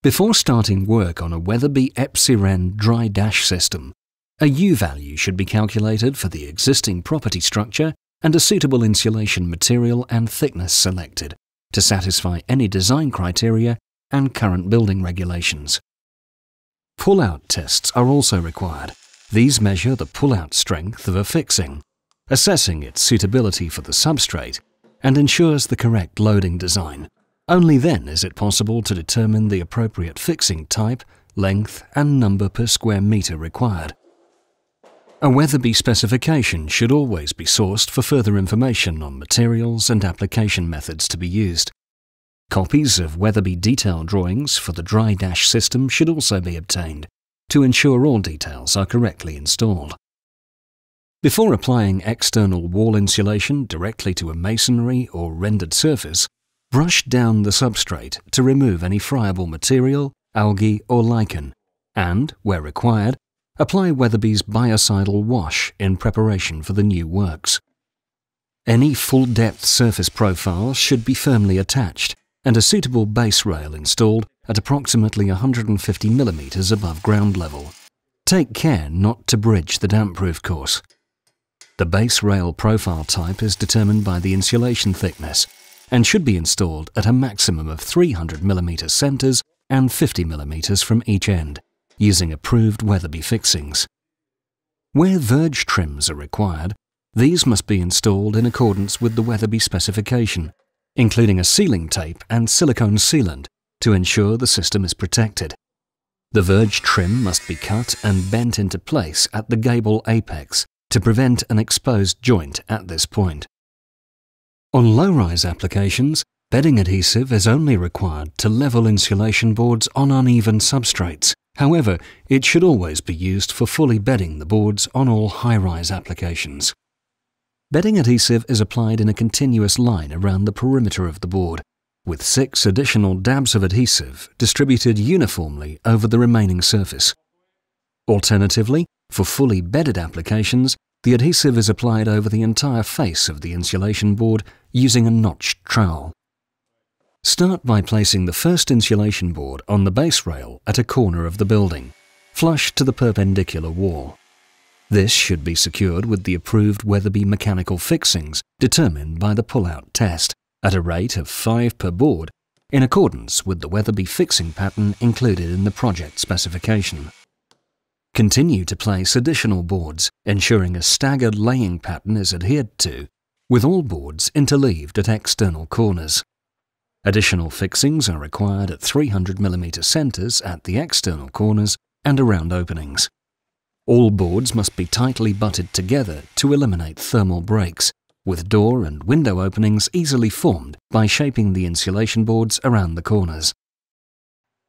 Before starting work on a Wetherby Epsiren dry dash system, a U value should be calculated for the existing property structure and a suitable insulation material and thickness selected to satisfy any design criteria and current building regulations. Pull-out tests are also required. These measure the pull-out strength of a fixing, assessing its suitability for the substrate, and ensures the correct loading design. Only then is it possible to determine the appropriate fixing type, length and number per square metre required. A Wetherby specification should always be sourced for further information on materials and application methods to be used. Copies of Wetherby detail drawings for the dry dash system should also be obtained to ensure all details are correctly installed. Before applying external wall insulation directly to a masonry or rendered surface, Brush down the substrate to remove any friable material, algae or lichen, and, where required, apply Wetherby's biocidal wash in preparation for the new works. Any full-depth surface profile should be firmly attached and a suitable base rail installed at approximately 150 mm above ground level. Take care not to bridge the damp-proof course. The base rail profile type is determined by the insulation thickness and should be installed at a maximum of 300mm centres and 50mm from each end, using approved Wetherby fixings. Where verge trims are required, these must be installed in accordance with the Wetherby specification, including a sealing tape and silicone sealant to ensure the system is protected. The verge trim must be cut and bent into place at the gable apex to prevent an exposed joint at this point. On low-rise applications, bedding adhesive is only required to level insulation boards on uneven substrates. However, it should always be used for fully bedding the boards on all high-rise applications. Bedding adhesive is applied in a continuous line around the perimeter of the board, with six additional dabs of adhesive distributed uniformly over the remaining surface. Alternatively, for fully bedded applications, the adhesive is applied over the entire face of the insulation board using a notched trowel. Start by placing the first insulation board on the base rail at a corner of the building, flush to the perpendicular wall. This should be secured with the approved Wetherby mechanical fixings determined by the pull-out test at a rate of 5 per board in accordance with the Wetherby fixing pattern included in the project specification. Continue to place additional boards, ensuring a staggered laying pattern is adhered to, with all boards interleaved at external corners. Additional fixings are required at 300mm centres at the external corners and around openings. All boards must be tightly butted together to eliminate thermal breaks, with door and window openings easily formed by shaping the insulation boards around the corners.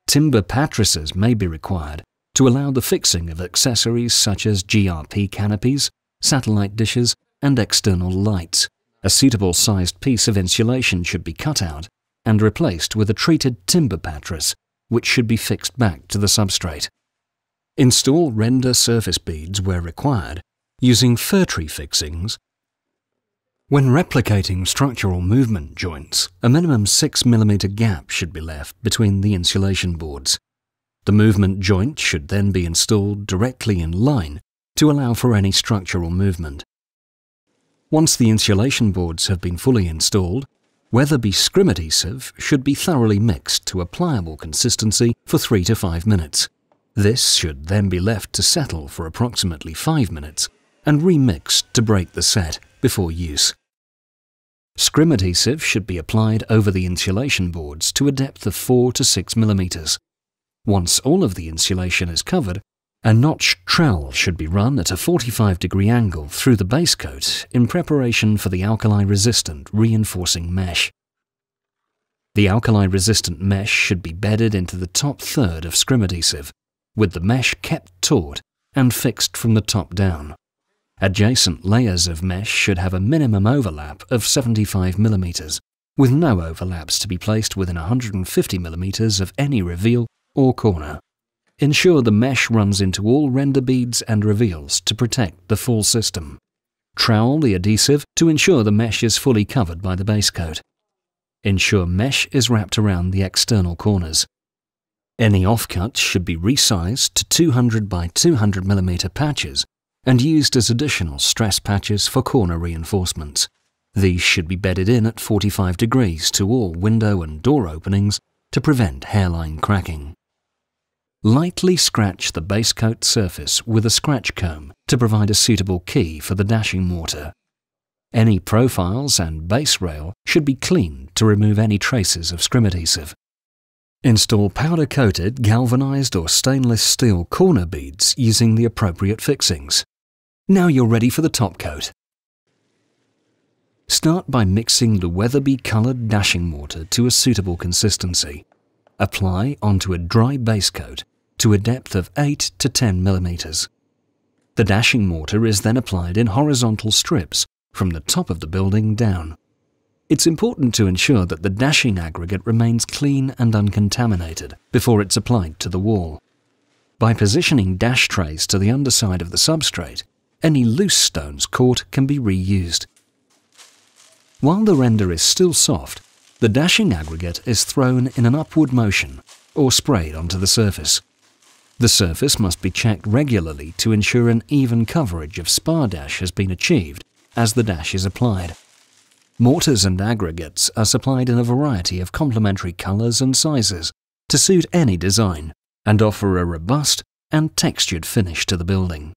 Timber pattresses may be required to allow the fixing of accessories such as GRP canopies, satellite dishes, and external lights. A suitable sized piece of insulation should be cut out and replaced with a treated timber pattress, which should be fixed back to the substrate. Install render surface beads where required, using fir tree fixings. When replicating structural movement joints, a minimum 6mm gap should be left between the insulation boards. The movement joint should then be installed directly in line to allow for any structural movement. Once the insulation boards have been fully installed, Wetherby scrim adhesive should be thoroughly mixed to a pliable consistency for 3 to 5 minutes. This should then be left to settle for approximately 5 minutes and remixed to break the set before use. Scrim adhesive should be applied over the insulation boards to a depth of 4 to 6 millimeters. Once all of the insulation is covered, a notched trowel should be run at a 45 degree angle through the base coat in preparation for the alkali-resistant reinforcing mesh. The alkali-resistant mesh should be bedded into the top third of scrim adhesive, with the mesh kept taut and fixed from the top down. Adjacent layers of mesh should have a minimum overlap of 75 mm, with no overlaps to be placed within 150 mm of any reveal or corner. Ensure the mesh runs into all render beads and reveals to protect the full system. Trowel the adhesive to ensure the mesh is fully covered by the base coat. Ensure mesh is wrapped around the external corners. Any offcuts should be resized to 200 by 200 mm patches and used as additional stress patches for corner reinforcements. These should be bedded in at 45 degrees to all window and door openings to prevent hairline cracking. Lightly scratch the base coat surface with a scratch comb to provide a suitable key for the dashing mortar. Any profiles and base rail should be cleaned to remove any traces of scrim adhesive. Install powder-coated galvanized or stainless steel corner beads using the appropriate fixings. Now you're ready for the top coat. Start by mixing the Wetherby coloured dashing mortar to a suitable consistency. Apply onto a dry base coat to a depth of 8 to 10 millimeters. The dashing mortar is then applied in horizontal strips from the top of the building down. It's important to ensure that the dashing aggregate remains clean and uncontaminated before it's applied to the wall. By positioning dash trays to the underside of the substrate, any loose stones caught can be reused. While the render is still soft, the dashing aggregate is thrown in an upward motion or sprayed onto the surface. The surface must be checked regularly to ensure an even coverage of spar dash has been achieved as the dash is applied. Mortars and aggregates are supplied in a variety of complementary colours and sizes to suit any design and offer a robust and textured finish to the building.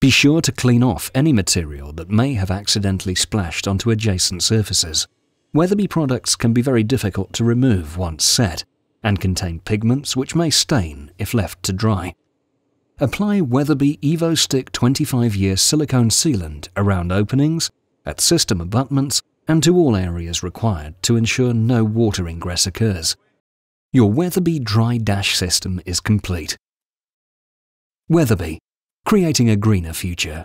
Be sure to clean off any material that may have accidentally splashed onto adjacent surfaces. Wetherby products can be very difficult to remove once set and contain pigments which may stain if left to dry. Apply Wetherby EvoStick 25-year silicone sealant around openings, at system abutments and to all areas required to ensure no water ingress occurs. Your Wetherby dry dash system is complete. Wetherby creating a greener future.